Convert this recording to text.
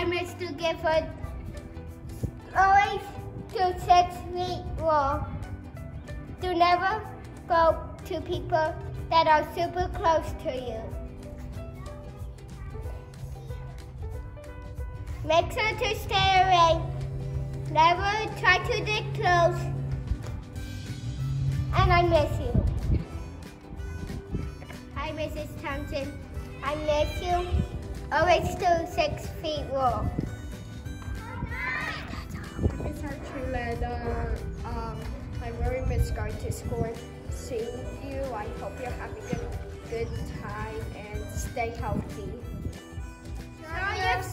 to give her always to six feet rule. To never go to people that are super close to you. Make sure to stay away. Never try to get close. And I miss you. Hi, Mrs. Townsend. I miss you. Always still six feet rule. Miss Archuleta, um, I very miss going to school and seeing you. I hope you're having a good time and stay healthy. Spot.